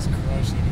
It's crushing